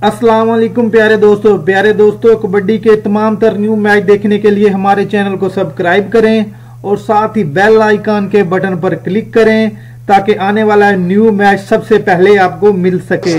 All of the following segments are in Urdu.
السلام علیکم پیارے دوستو پیارے دوستو، کبڈی کے تمام تر نیو میچ دیکھنے کے لیے ہمارے چینل کو سبسکرائب کریں اور ساتھ ہی بیل آئیکن کے بٹن پر کلک کریں تاکہ آنے والا نیو میچ سب سے پہلے آپ کو مل سکے۔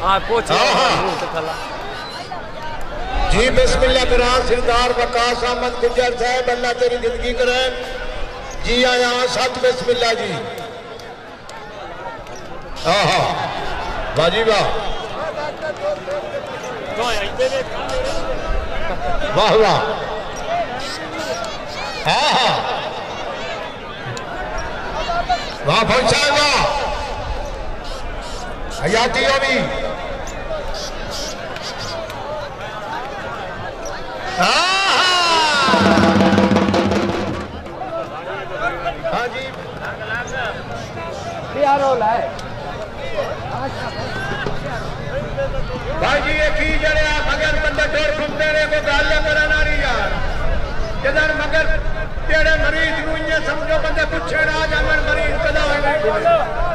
ہاں، جی بسم اللہ قرآن سردار وقاص سامن گجر صاحب اللہ تیری زندگی کرائے جی آیا ست بسم اللہ جی۔ ہاں ہاں واہ۔ جی واہ۔ واہ واہ ہاں ہاں واہ۔ پہنچائے گا حیاتی ہو بھی بھائی جی یہ کی جڑے آپ مگر بندے دور گھومتے رہے کو گل کرنا نہیں یار جدھر مگر تیرے مریض نو یہ سمجھو بندے پوچھے نہ جمن مریض کدا ہوئے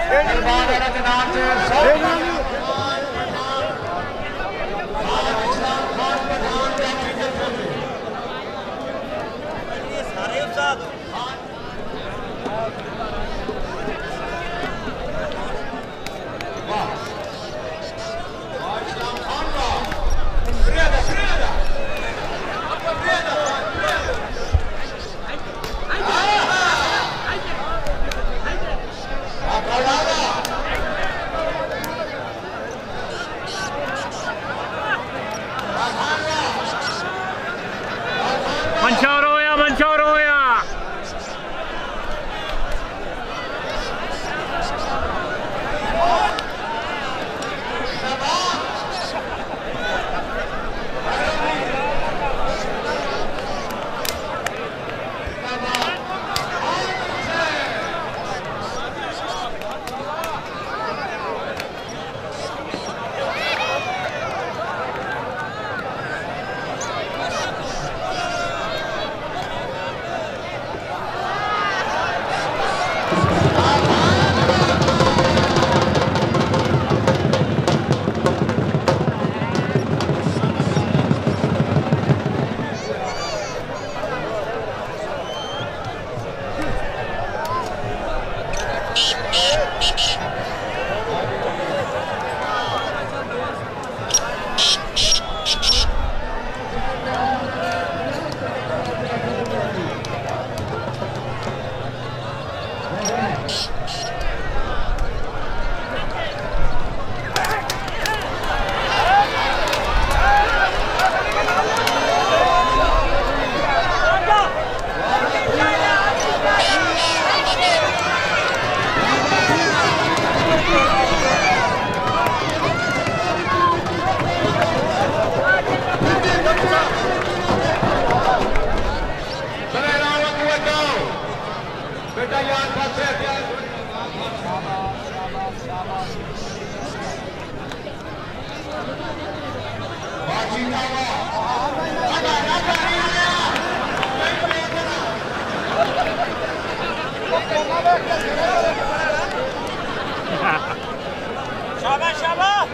ਹਾਂ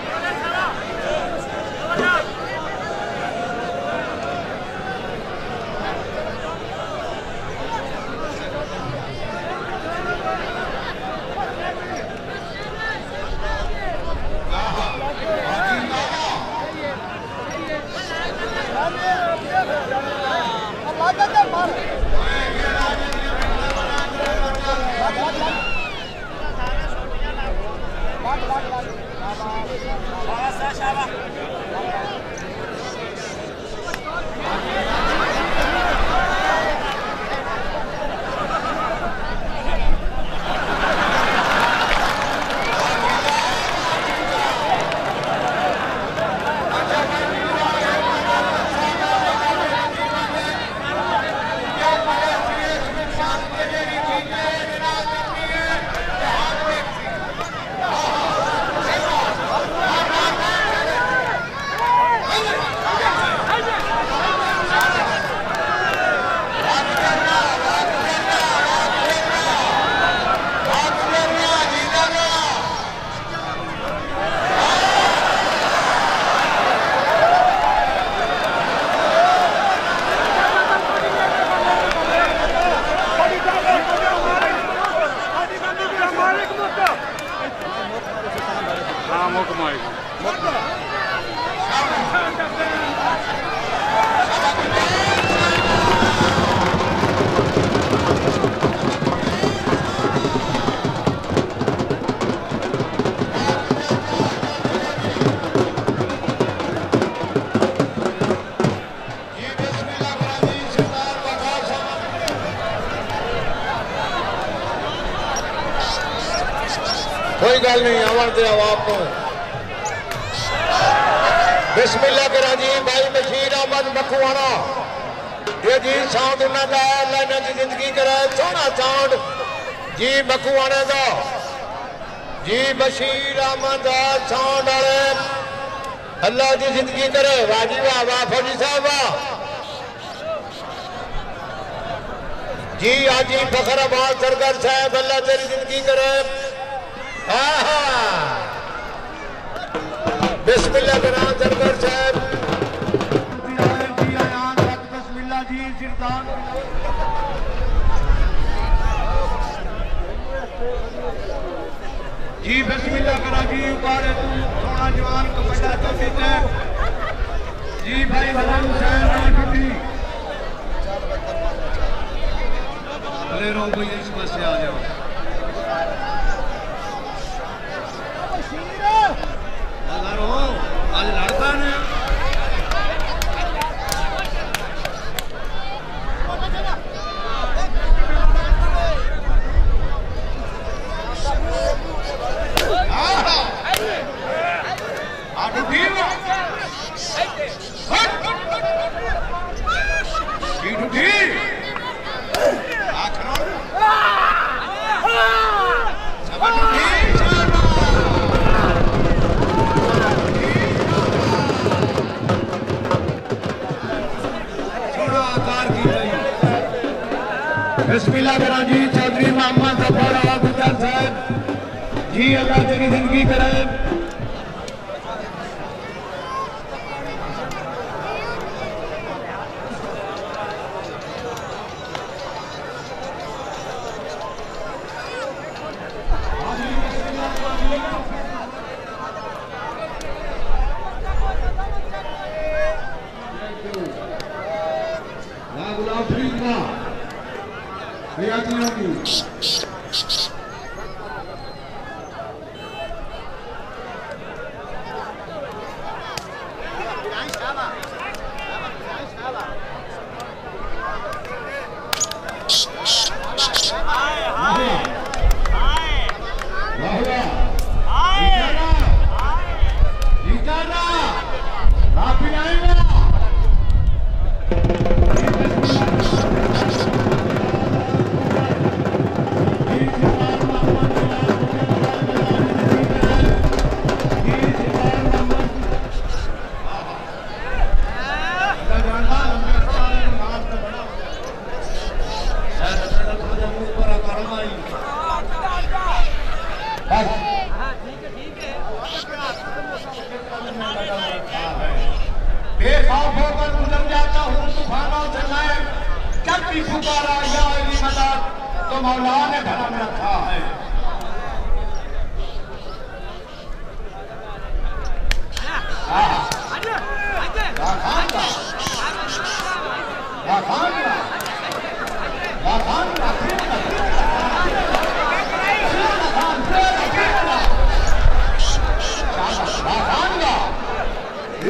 دیتے ہیں آپ کو۔ بسم اللہ کرا جی بھائی، مشیر احمد مکھوانا یہ جی ساؤنڈ انہوں کا ہے اللہ نے جی زندگی کرا ہے سونا ساؤنڈ۔ جی مکھوانے دا۔ جی مشیر آمد دا ساؤنڈ آرے اللہ جی زندگی کرے۔ واجی واہ واہ فوجی صاحب۔ واہ جی آجی فخر آباد سرگر صاحب، اللہ تیری زندگی کرے۔ ہاں ہاں بسم اللہ صاحب جی،, جی بسم اللہ کرا جی اپارے تو سونا جوان تو جی بھائی بھلے رو اس سے بھی اللہ تیری زندگی کا Ah,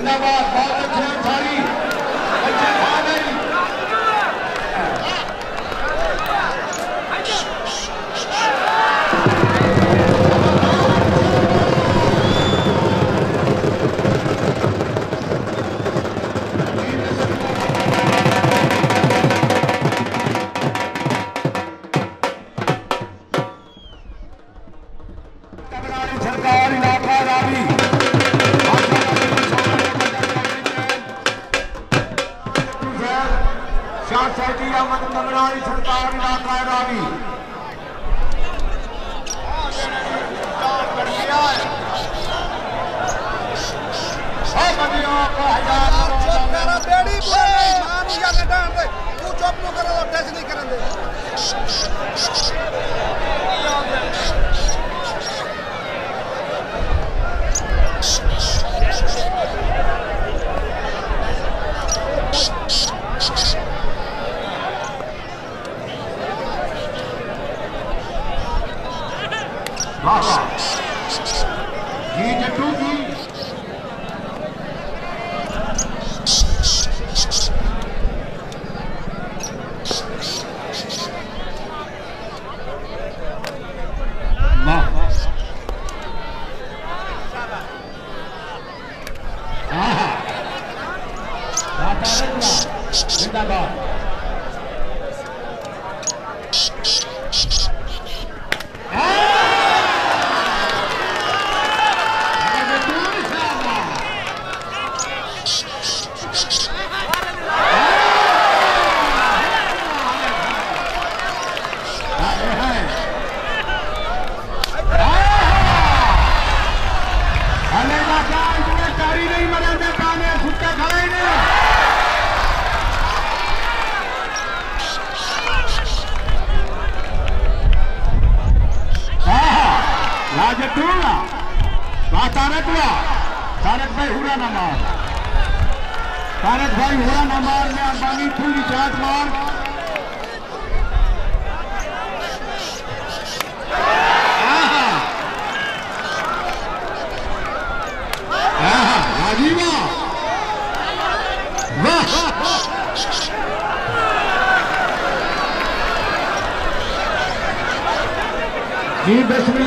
Hyderabad Balkan Territory ਮੇਰਾ ਬੇੜੀ ਬੁਲਾਈ ਮਾਂ ਨੂੰ ਜਾਂ ਨਾ ਡਾਂਟੇ ਤੂੰ ਚੁੱਪ ਨੂੰ ਕਰ ਉਹ ਟੈਸ ਨਹੀਂ ਕਰਨ ਦੇ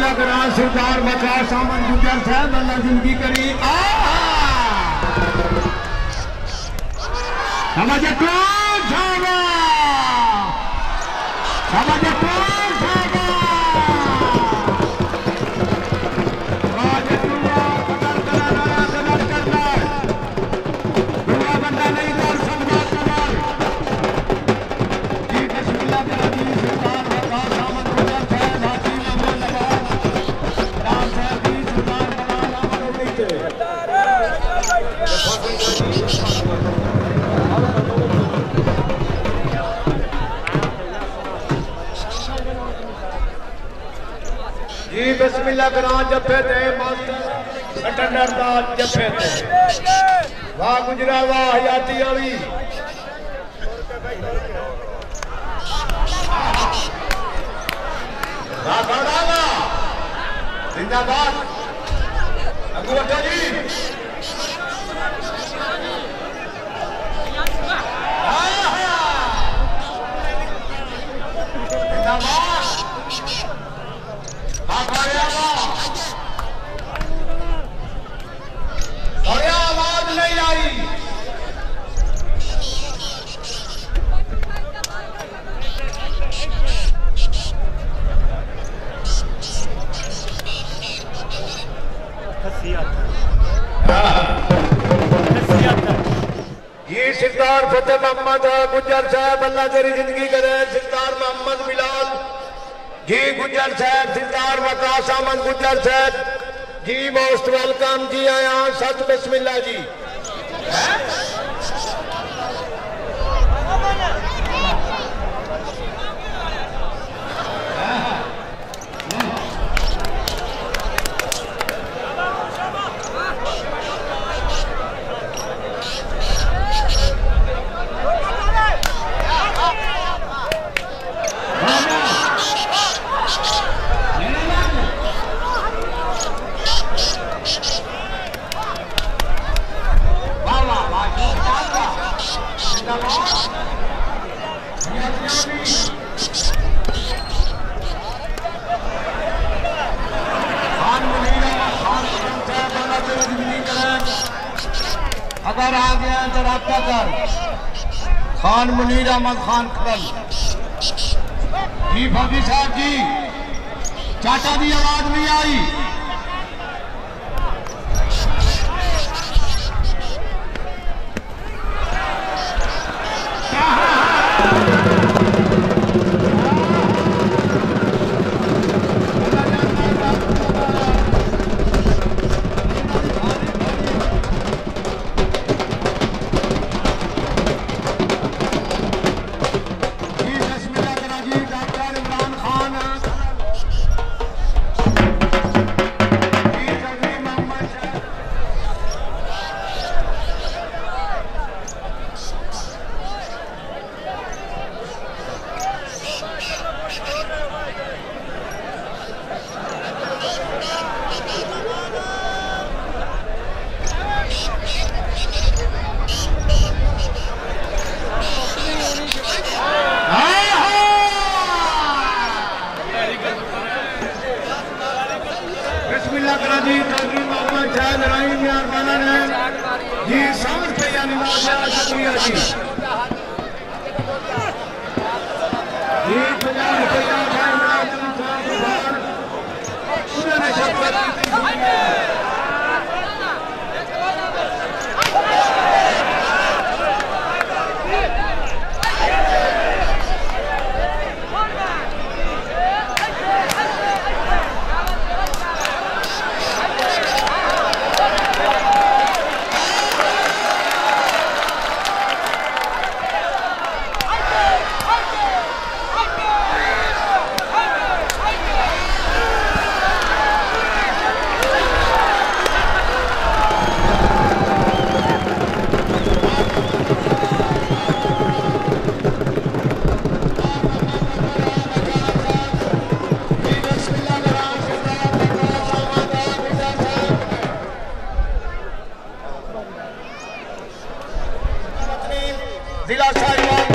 اللہ کرا سردار بچا سامن گجر صاحب، اللہ زندگی کری۔ سمجھ کون جاگا سمجھ کون بسم اللہ کران جفے دے ماسٹر اٹینڈر دا جفے دے واہ گجرا، واہ حیاتی آوی۔ واہ بڑا واہ۔ زندہ باد۔ اگو اٹھا جی۔ آواز نہیں آئی یہ سردار فتح محمد گجر صاحب اللہ تیری زندگی کرے جی گجر صاحب سردار وقاص احمد گجر صاحب جی موسٹ ویلکم جی آیا سچ بسم اللہ جی Vila Chariola.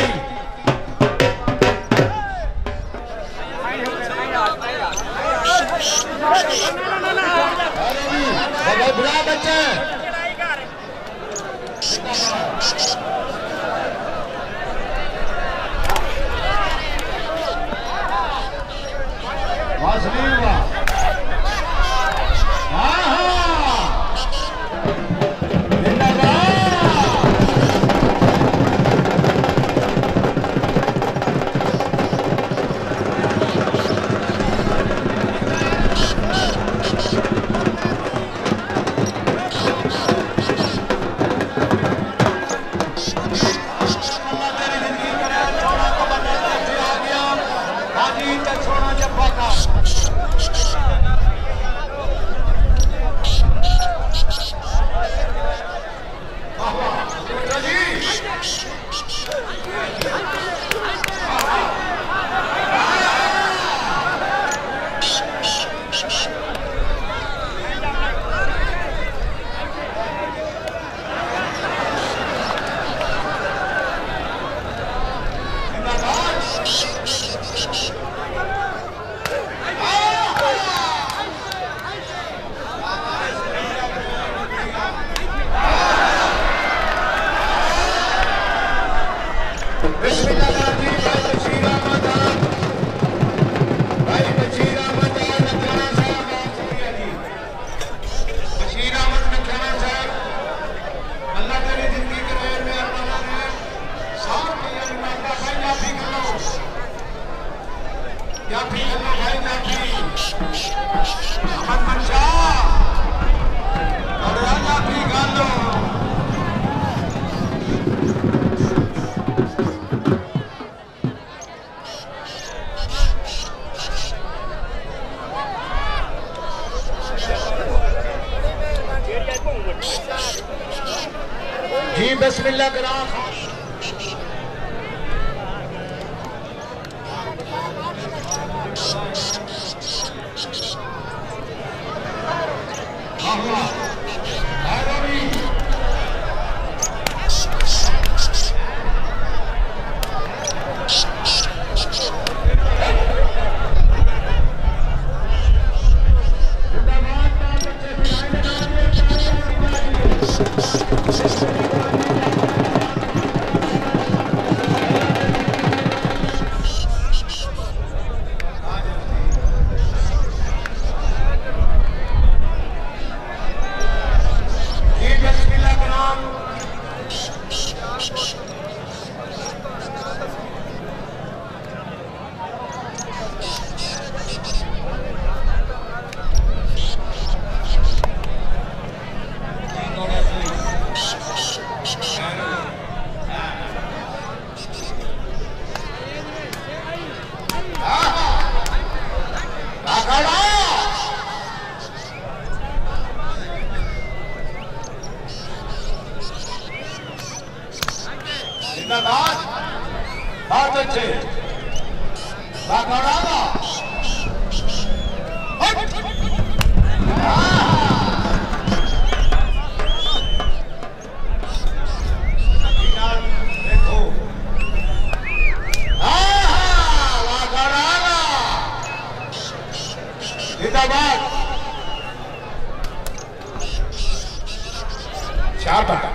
சாப்பிட்டா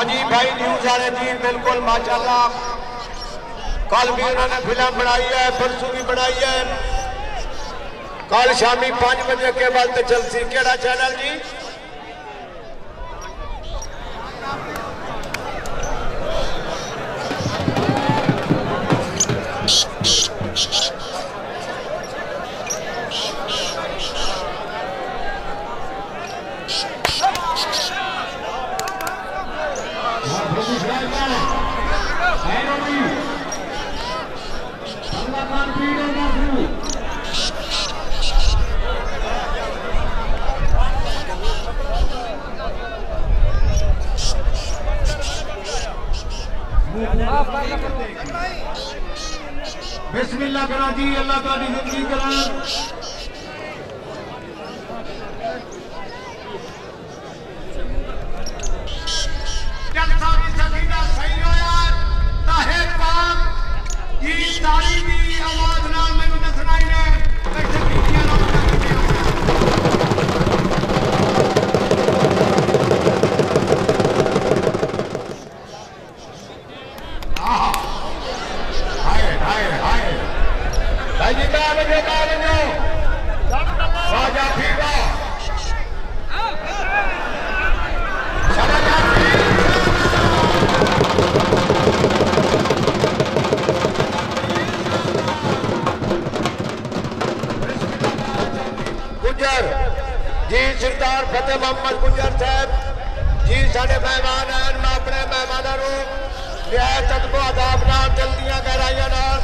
ہاں جی بھائی نیوز سارے جی بالکل ماشاءاللہ۔ کل بھی انہوں نے فلم بنائی ہے پرسو بھی بنائی ہے۔ کل شامی پانچ بجے کے بعد چلسی کیڑا چینل جی؟ فتح محمد گجر صاحب۔ جی سارے مہمان ہیں میں اپنے مہمان مہمانوں نہایت تدبو آداب نام جلدیاں گہرائیاں نال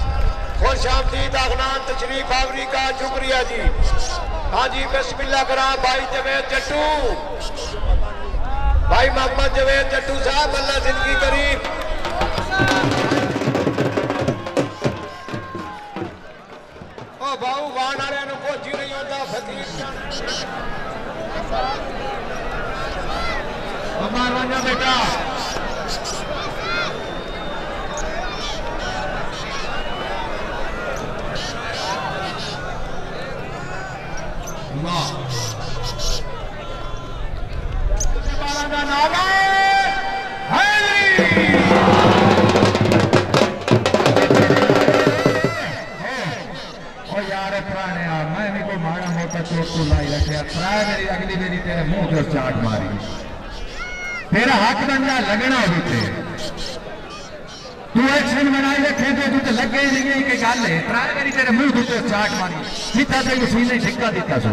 خوش آمدید آخنان تشریف آوری کا شکریہ جی۔ ہاں جی بسم اللہ کرام بھائی جوید جٹو۔ بھائی محمد جوید جٹو صاحب، اللہ زندگی کریم۔ او باؤ وان آ رہے جی نہیں ہوتا فقیر بار وجہ بیٹا۔ تیرے منہ جو چاٹ ماری تیرا حق بنتا لگنا ہوئی تھے تو ایکشن بنائی رکھے تے تو تے لگے نہیں کہ گل ہے ترائے گری تیرے منہ جو چاٹ ماری جیتا تے یسین نے جھکا دیتا سو